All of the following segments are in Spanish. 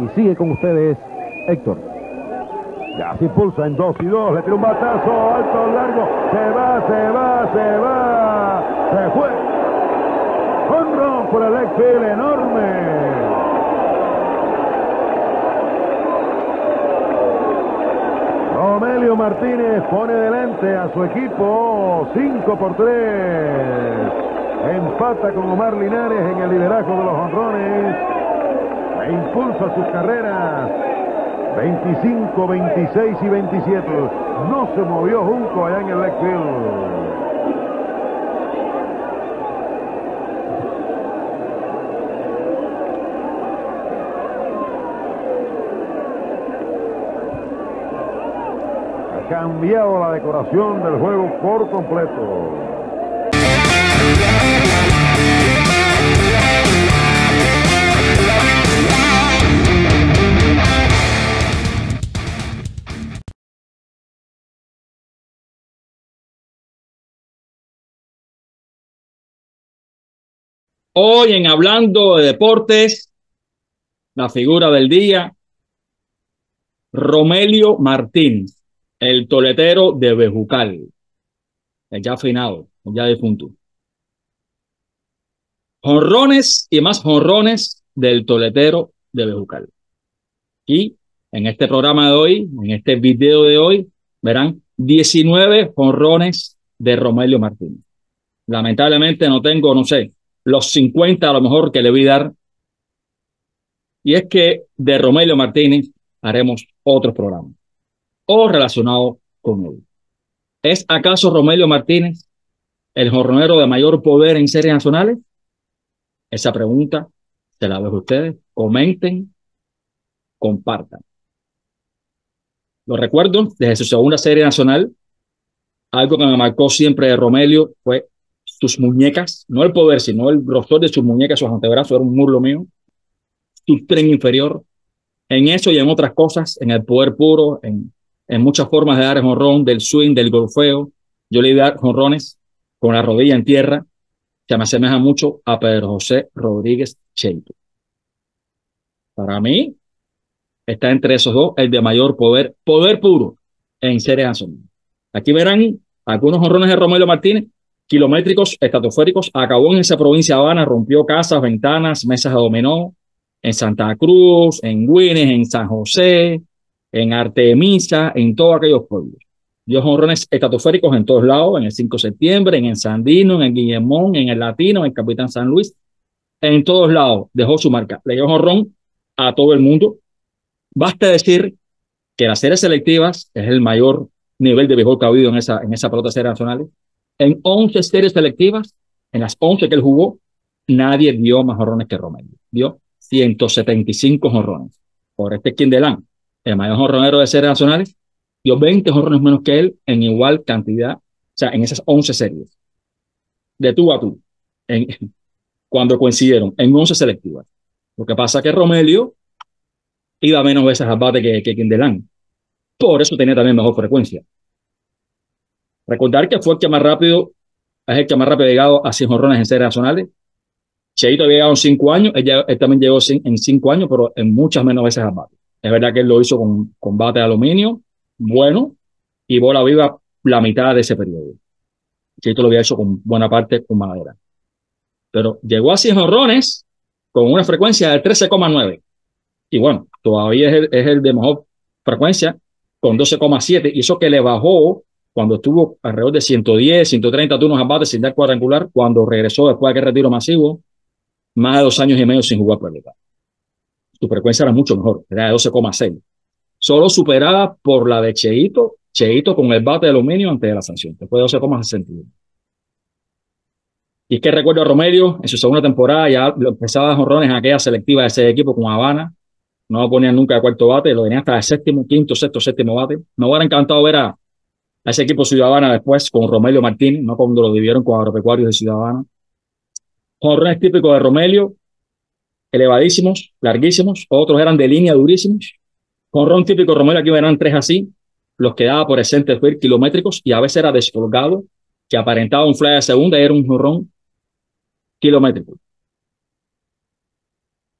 Y sigue con ustedes Héctor. Ya se impulsa en dos y dos, le tira un batazo alto, largo, se va, se va, se va, se fue. Honrón por el Eckfield enorme. Romelio Martínez pone delante a su equipo 5 por 3. Empata con Omar Linares en el liderazgo de los honrones. E impulsa sus carreras. 25, 26 y 27. No se movió Junco allá en el left Ha cambiado la decoración del juego por completo. Hoy en Hablando de Deportes, la figura del día, Romelio Martínez, el toletero de Bejucal, el ya finado, el ya difunto. Jonrones y más jonrones del toletero de Bejucal. Y en este programa de hoy, en este video de hoy, verán 19 jonrones de Romelio Martínez. Lamentablemente no tengo, no sé, los 50 a lo mejor que le voy a dar. Y es que de Romelio Martínez haremos otros programas o relacionado con él. ¿Es acaso Romelio Martínez el jornero de mayor poder en series nacionales? Esa pregunta se la dejo a ustedes. Comenten, compartan. Lo recuerdo desde su segunda serie nacional. Algo que me marcó siempre de Romelio fue sus muñecas, no el poder, sino el grosor de sus muñecas, sus antebrazos, era un murlo mío, su tren inferior, en eso y en otras cosas, en el poder puro, en, en muchas formas de dar el del swing, del golfeo. Yo le di dar jonrones con la rodilla en tierra, que me asemeja mucho a Pedro José Rodríguez Cheito. Para mí, está entre esos dos el de mayor poder, poder puro en nacionales. Aquí verán algunos jonrones de Romero Martínez kilométricos estratosféricos, acabó en esa provincia de Habana, rompió casas, ventanas, mesas de dominó, en Santa Cruz, en Guines, en San José, en Artemisa, en todos aquellos pueblos. Dio honrones estratosféricos en todos lados, en el 5 de septiembre, en el Sandino, en el Guillemón, en el Latino, en el Capitán San Luis, en todos lados dejó su marca. Le dio honrón a todo el mundo. Basta decir que las series selectivas es el mayor nivel de béisbol que ha habido en esa, en esa pelota serie nacionales en 11 series selectivas, en las 11 que él jugó, nadie dio más jorrones que Romero. Dio 175 jorrones. Por este Kindelán, el mayor jorronero de series nacionales, dio 20 jorrones menos que él en igual cantidad, o sea, en esas 11 series. De tú a tú. En, cuando coincidieron en 11 selectivas. Lo que pasa es que Romelio iba menos veces al bate que, que Kindelán. Por eso tenía también mejor frecuencia. Recordar que fue el que más rápido, es el que más rápido ha llegado a 100 jorrones en series nacionales. Cheito había llegado en 5 años, él, también llegó en 5 años, pero en muchas menos veces al bate. Es verdad que él lo hizo con, con bate de aluminio, bueno, y bola viva la mitad de ese periodo. Cheito lo había hecho con buena parte con madera. Pero llegó a 100 jorrones con una frecuencia de 13,9. Y bueno, todavía es el, es el de mejor frecuencia con 12,7. Y eso que le bajó cuando estuvo alrededor de 110, 130 turnos a bate sin dar cuadrangular, cuando regresó después de aquel retiro masivo, más de dos años y medio sin jugar por Su frecuencia era mucho mejor, era de 12,6. Solo superada por la de Cheito, Cheito con el bate de aluminio antes de la sanción, después de 12,61. Y es que recuerdo a Romelio en su segunda temporada, ya empezaba a jorrones en aquella selectiva de ese equipo con Habana. No lo ponían nunca de cuarto bate, lo tenía hasta de séptimo, quinto, sexto, séptimo bate. Me hubiera encantado ver a, a ese equipo Ciudadana después con Romelio Martínez, no cuando lo dividieron con Agropecuarios de Ciudadana. Jorrones típicos de Romelio, elevadísimos, larguísimos, otros eran de línea durísimos. Jorrón típico de Romelio, aquí verán tres así, los que daba por el center field kilométricos y a veces era descolgado, que aparentaba un fly de segunda y era un jorrón kilométrico.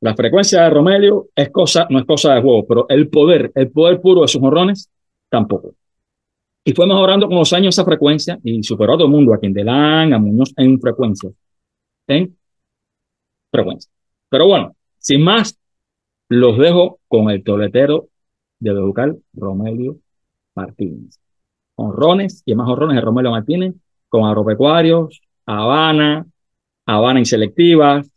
La frecuencia de Romelio es cosa, no es cosa de juego, pero el poder, el poder puro de sus morrones, tampoco. Y fue mejorando con los años esa frecuencia y superó a todo el mundo, a Quindelán, a Muñoz, en frecuencia. En frecuencia. Pero bueno, sin más, los dejo con el toletero de Bejucal, Romelio Martínez. Honrones y más honrones de Romelio Martínez, con agropecuarios, Habana, Habana inselectivas,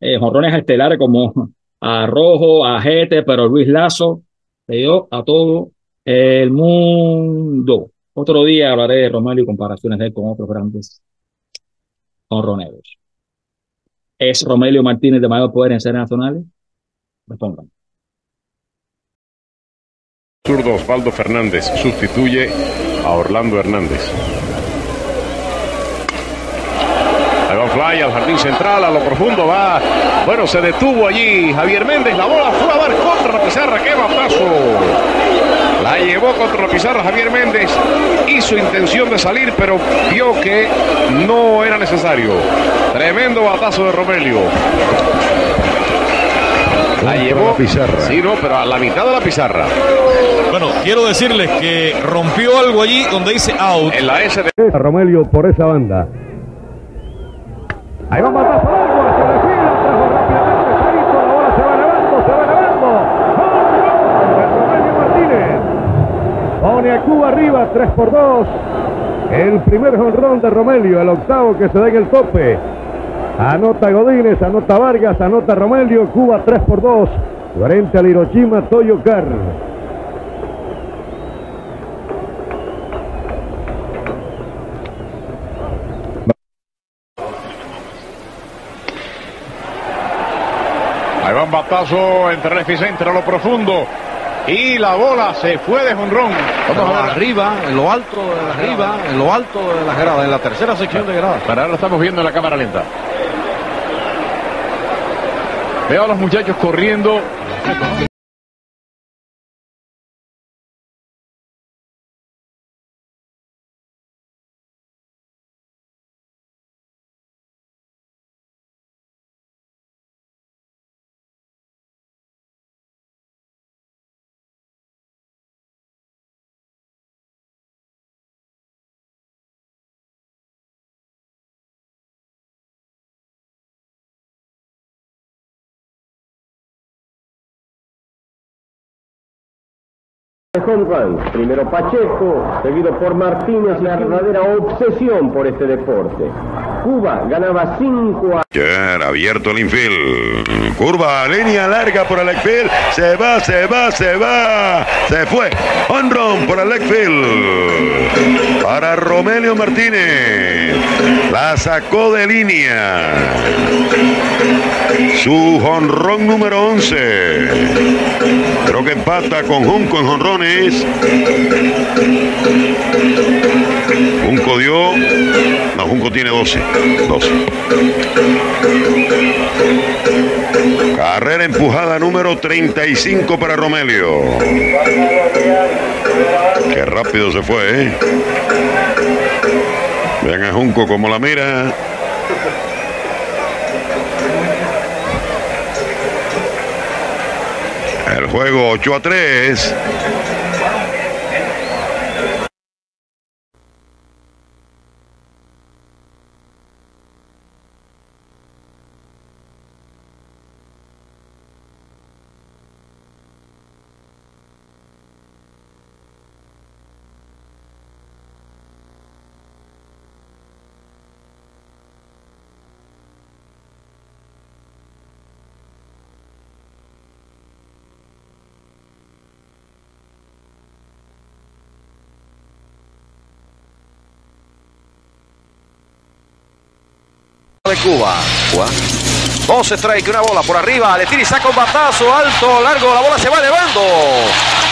eh, honrones estelares como a Rojo, a pero Luis Lazo, le dio a todo el mundo. Otro día hablaré de Romelio y comparaciones de él con otros grandes honroneros. ¿Es Romelio Martínez de mayor poder en series nacionales? Respondan. Zurdo Osvaldo Fernández sustituye a Orlando Hernández. Ahí va fly al jardín central, a lo profundo va. Bueno, se detuvo allí Javier Méndez. La bola fue a dar contra la pizarra. ¡Qué batazo! La llevó contra la pizarra Javier Méndez. Hizo intención de salir, pero vio que no era necesario. Tremendo batazo de Romelio. La llevó la pizarra. Sí, no, pero a la mitad de la pizarra. Bueno, quiero decirles que rompió algo allí donde dice out. En la S de A Romelio por esa banda. Ahí va largo hacia la fila, trajo rápidamente Sarito, la bola se va elevando, se va elevando. ¡Home run de Romelio Martínez! Pone a Cuba arriba, 3 por 2. El primer jonrón de Romelio, el octavo que se da en el tope. Anota Godínez, anota Vargas, anota Romelio, Cuba 3 por 2. Frente al Hiroshima Toyo Car. Ahí va un batazo entre y center a lo profundo. Y la bola se fue de jonrón. Vamos a ver. arriba, en lo alto de la arriba, en lo alto de las gradas, en la tercera sección de gradas. Para ahora lo estamos viendo en la cámara lenta. Veo a los muchachos corriendo. Home run. Primero Pacheco, seguido por Martínez, la verdadera obsesión por este deporte. Cuba ganaba 5 a abierto el infield. Curva, línea larga por el outfield. Se va, se va, se va. Se fue. Honrón por el outfield. Para Romelio Martínez. La sacó de línea. Su jonrón número 11. Creo que empata con Junco en jonrones. Junco dio. No, Junco tiene 12. 12. Carrera empujada número 35 para Romelio. Qué rápido se fue, ¿eh? Vean a Junco como la mira. El juego 8 a 3. De Cuba. 12 strike, una bola por arriba, le tira y saca un batazo alto, largo, la bola se va elevando.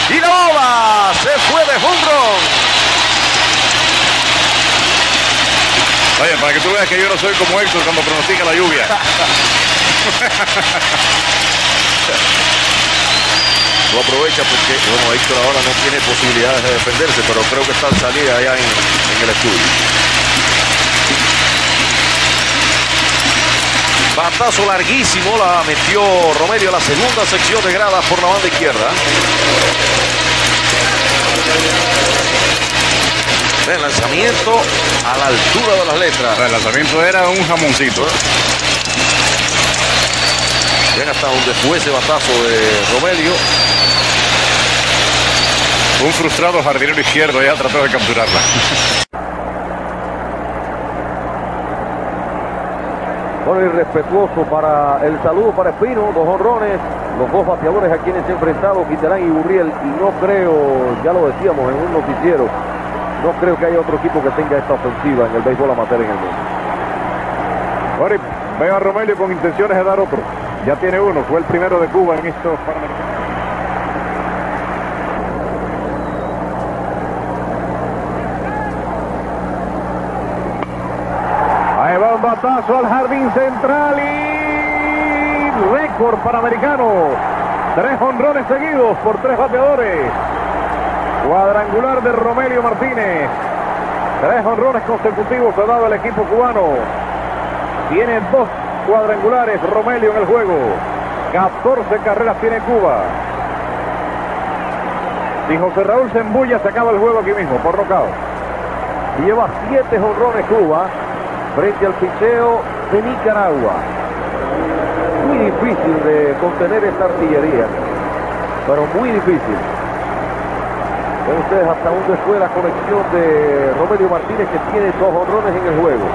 Y la bola se fue de run. Oye, para que tú veas que yo no soy como Héctor cuando pronostica la lluvia. Lo aprovecha porque, bueno, Héctor ahora no tiene posibilidades de defenderse, pero creo que está al salir allá en, en el estudio. Batazo larguísimo, la metió Romelio a la segunda sección de gradas por la banda izquierda. El lanzamiento a la altura de las letras. El lanzamiento era un jamoncito. Ven hasta donde fue ese batazo de Romelio. Un frustrado jardinero izquierdo ya trató de capturarla. Irrespetuoso para el saludo para Espino, dos honrones, los dos bateadores a quienes se ha enfrentado, Quinterán y Burriel, y no creo, ya lo decíamos en un noticiero, no creo que haya otro equipo que tenga esta ofensiva en el béisbol amateur en el mundo. Bueno, veo a Romelio con intenciones de dar otro. Ya tiene uno, fue el primero de Cuba en estos Panamericanos. Batazo al jardín central y récord panamericano. Tres honrones seguidos por tres bateadores. Cuadrangular de Romelio Martínez. Tres honrones consecutivos ha dado el equipo cubano. Tiene dos cuadrangulares Romelio en el juego. 14 carreras tiene Cuba. Si José Raúl se embulla, se acaba el juego aquí mismo, por. Y lleva siete honrones Cuba frente al picheo de Nicaragua. Muy difícil de contener esta artillería, pero muy difícil. Ven ustedes hasta dónde fue la conexión de Romelio Martínez que tiene dos honrones en el juego.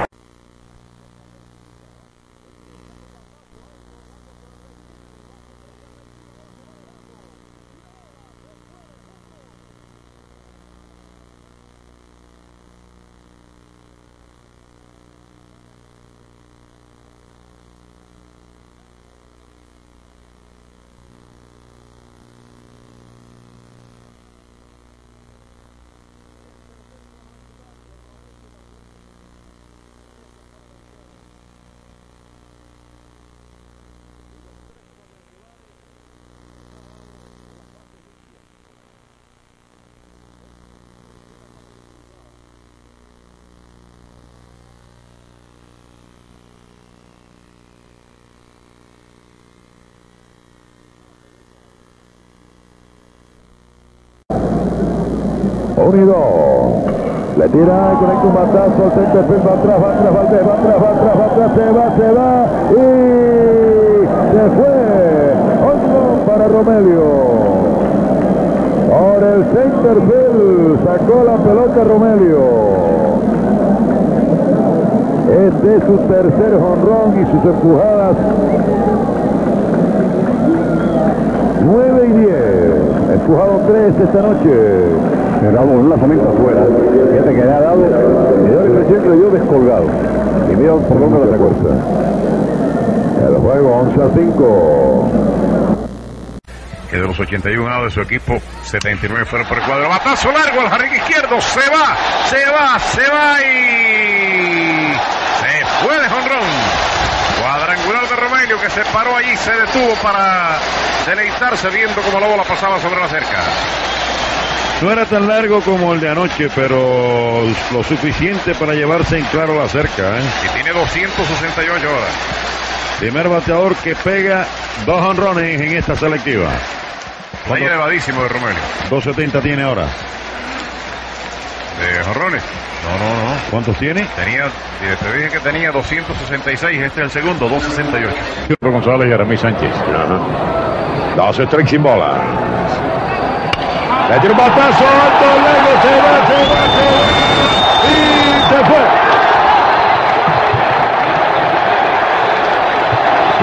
Unido. Le tira, conecta un batazo, el centro va atrás, va atrás, va atrás, va atrás, va atrás, va atrás, se va, se va y se fue. Otro para Romelio. Por el center field sacó la pelota Romelio. Es su tercer honrón y sus empujadas 9 y 10. Empujado 3 esta noche. Le dado un lanzamiento afuera. Fíjate que le ha dado. Me dio que le dio descolgado. Y mira por dónde la recorta. El juego 11 a 5. Que de los 81 años de su equipo, 79 fueron por el cuadro. Batazo largo al jardín izquierdo. Se va, se va, se va y se fue de jonrón. Cuadrangular de Romelio que se paró allí, se detuvo para deleitarse viendo cómo la bola pasaba sobre la cerca. No era tan largo como el de anoche, pero lo suficiente para llevarse en claro la cerca. ¿eh? Y tiene 268 horas. Primer bateador que pega dos honrones en esta selectiva. Está elevadísimo de Romelio. 270 tiene ahora. ¿De jonrones? No, no, no. ¿Cuántos tiene? Tenía, eh, te dije que tenía 266, este es el segundo, 268. Pedro González y Aramis Sánchez. Dos strikes sin bola. Le tira un batazo alto, se va, se va, se va. Y se fue.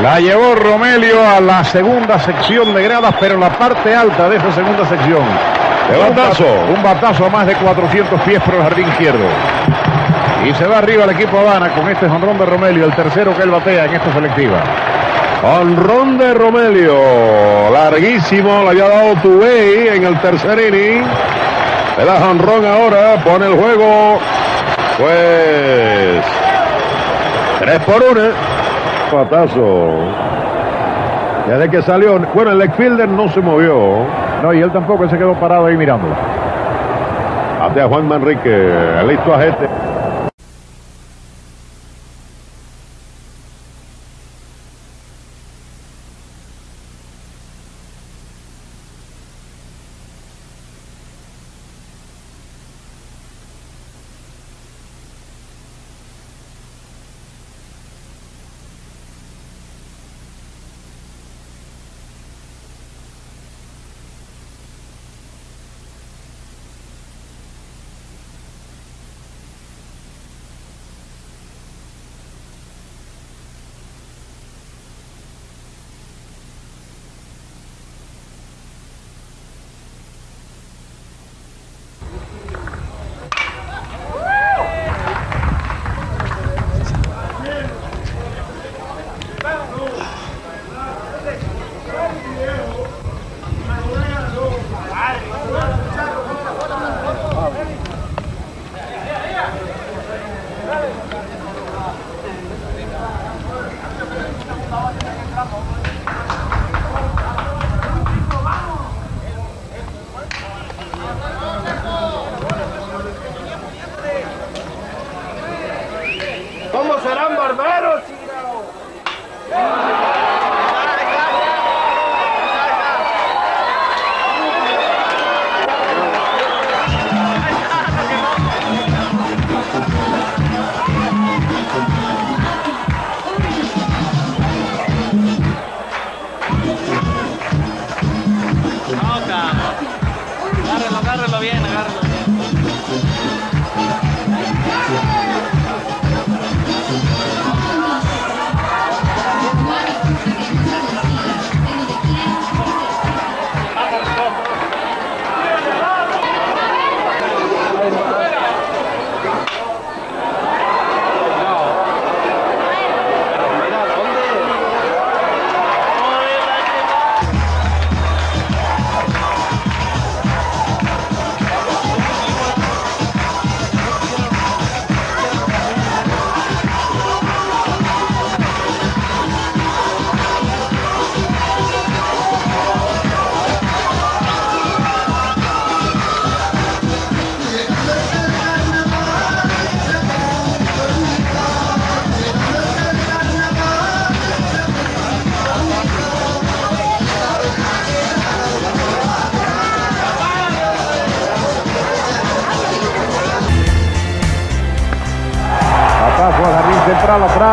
La llevó Romelio a la segunda sección de gradas, pero la parte alta de esa segunda sección. De batazo, un batazo a más de 400 pies por el jardín izquierdo. Y se va arriba el equipo Habana con este jonrón de Romelio, el tercero que él batea en esta selectiva. Honrón de Romelio, larguísimo, le había dado Tubey en el tercer inning. Le da honrón ahora, pone el juego, pues, 3 por 1. Patazo. Desde que salió, bueno, el leg fielder no se movió. No, y él tampoco se quedó parado ahí mirándola. Hacia Juan Manrique, listo a gente.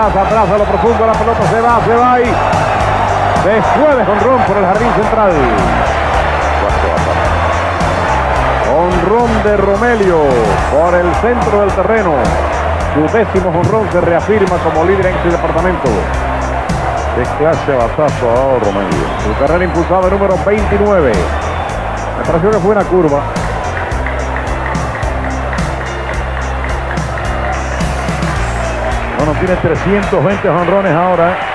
Atrás, atrás, a lo profundo, la pelota se va, se va y después de jonrón por el jardín central. Honrón de Romelio por el centro del terreno. Su décimo jonrón se reafirma como líder en este departamento. Qué clase batazo ha Romelio. Su carrera impulsada número 29. Me pareció que fue una curva. Bueno, tiene 320 jonrones ahora.